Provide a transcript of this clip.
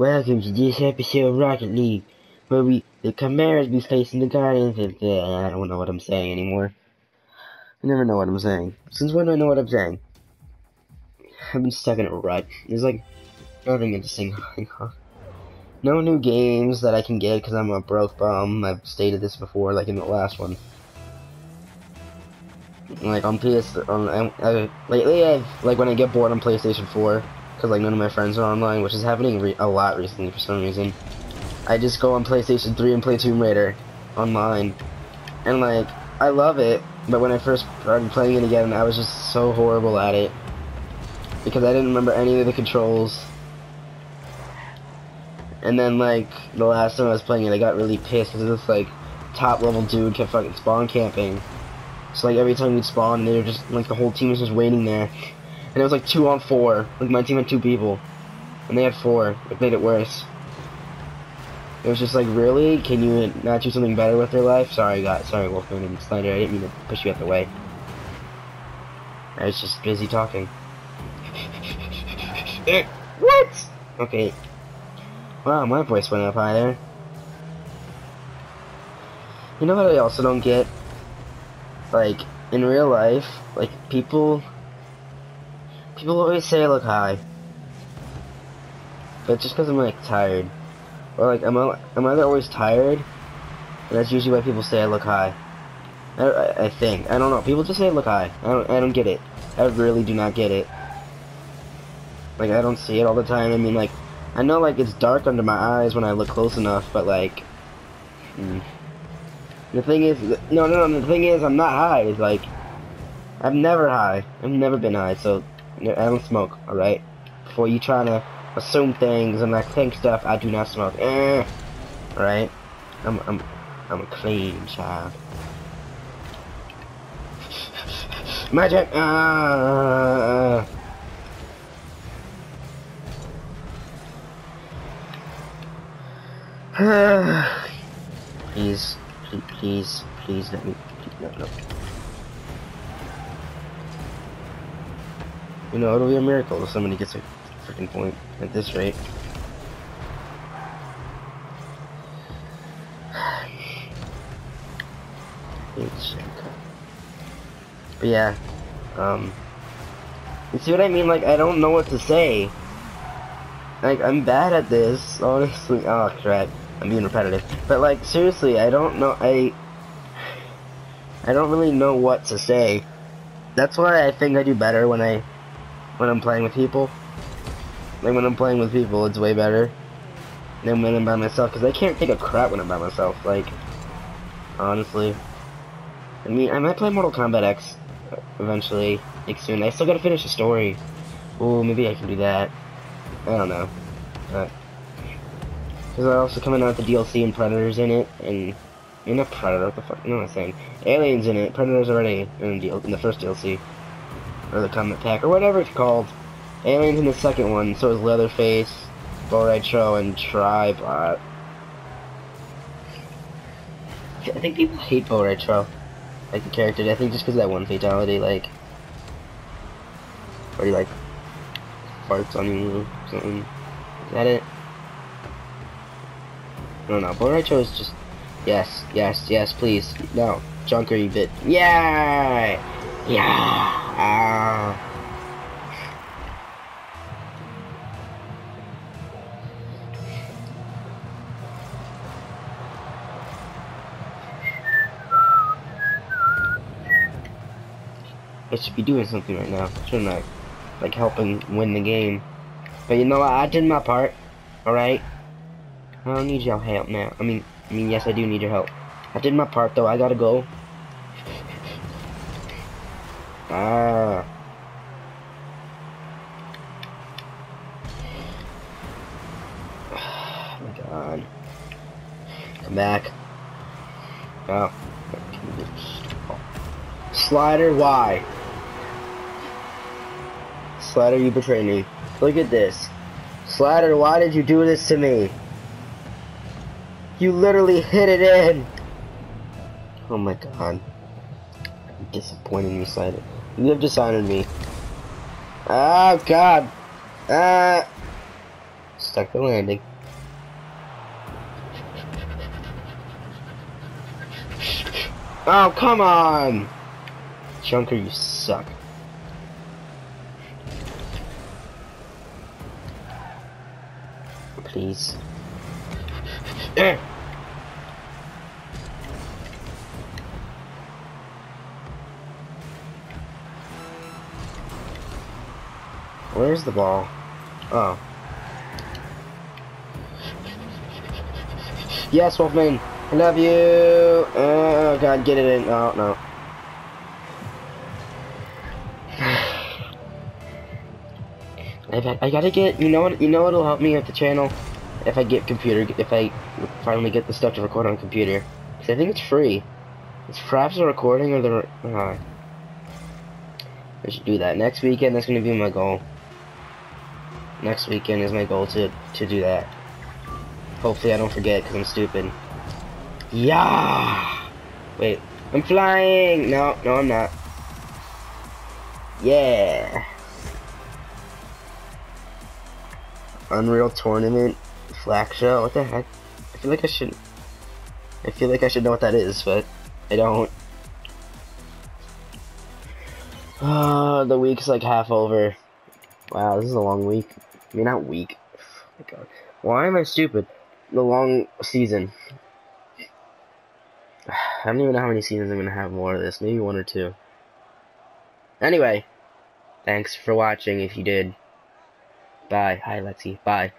Welcome to this episode of Rocket League, where we the Chimeras be facing the Guardians. And, uh, I don't know what I'm saying anymore. I never know what I'm saying. Since when do I know what I'm saying? I've been stuck in a rut. There's like nothing interesting going on. No new games that I can get because I'm a broke bum. I've stated this before, like in the last one. Like on PS, on uh, lately I've like when I get bored on PlayStation 4 because like none of my friends are online, which is happening a lot recently for some reason. I just go on PlayStation 3 and play Tomb Raider online, and like I love it. But when I first started playing it again, I was just so horrible at it because I didn't remember any of the controls. And then like the last time I was playing it, I got really pissed because this like top level dude kept fucking spawn camping. So like every time we'd spawn, they were just like the whole team was just waiting there, and it was like two on four. Like my team had two people, and they had four. It made it worse. It was just like, really? Can you not do something better with your life? Sorry, God. Sorry, Wolfman and Snyder. I didn't mean to push you out the way. I was just busy talking. Eh, what? Okay. Wow, my voice went up high there. You know what I also don't get? Like, in real life, like, people... People always say I look high. But just because I'm, like, tired. Or, like, I'm, I'm either always tired, and that's usually why people say I look high. I, I think. I don't know. People just say I look high. I don't, I don't get it. I really do not get it. Like, I don't see it all the time. I mean, like, I know, like, it's dark under my eyes when I look close enough, but, like... Hmm. The thing is, no, no, no, the thing is, I'm not high. It's like, I'm never high. I've never been high, so I don't smoke, alright? Before you try to assume things and like think stuff, I do not smoke. Eh. Alright? I'm, I'm, I'm a clean child. Magic! Uh, please, please, please, please let me. Please, no, no. You know, it'll be a miracle if somebody gets a freaking point at this rate. But yeah, um, you see what I mean? Like, I don't know what to say. Like, I'm bad at this, honestly. Oh, crap. I'm being repetitive. But, like, seriously, I don't know, I... I don't really know what to say. That's why I think I do better when I... When I'm playing with people. Like, when I'm playing with people, it's way better than when I'm by myself. Because I can't take a crap when I'm by myself. Like, honestly. I mean, I might play Mortal Kombat X eventually, like soon. I still gotta finish the story. Oh, maybe I can do that. I don't know. Because they're also coming out with the DLC and Predators in it, and you're not Predator. What the fuck? No, I'm saying Aliens in it. Predators already in the first DLC, or the Kombat Pack, or whatever it's called. Aliens in the second one. So is Leatherface, Bo' Rai and Triborg. Uh, I think people hate Bo' Rai like the character. I think just because of that one fatality, like, or he like farts on you or something. Is that it? I don't know. Bo' Rai is just yes, yes, yes, please. No, Junker, you bit. Yeah, yeah. Ah. I should be doing something right now. Shouldn't I? Like helping win the game. But you know what? I did my part. Alright? I don't need your help now. I mean, I mean, yes, I do need your help. I did my part, though. I gotta go. Ah. Oh my god. Come back. Oh. Slider, why? Slider, you betrayed me. Look at this. Slider, why did you do this to me? You literally hit it in! Oh my god. Disappointed you, Slider. You have dishonored me. Oh god. Ah. stuck the landing. Oh, come on! Junker, you suck. Please. Where's the ball? Oh. Yes, Wolfman. I love you. Oh God, get it in. Oh no. I, gotta get. You know what? You know what'll help me with the channel if I get computer. If I finally get the stuff to record on computer. Cause I think it's free. It's perhaps a recording or the. Uh, I should do that next weekend. That's gonna be my goal. Next weekend is my goal to to do that. Hopefully I don't forget because I'm stupid. Yeah. Wait, I'm flying. No, no, I'm not. Yeah. Unreal Tournament Flak Show. What the heck? I feel like I should. I feel like I should know what that is, but I don't. Uh, the week's like half over. Wow, this is a long week. I mean, not week. Oh God. Why am I stupid? The long season. I don't even know how many seasons I'm gonna have more of this. Maybe one or two. Anyway, thanks for watching if you did. Bye. Hi, Lexi. Bye.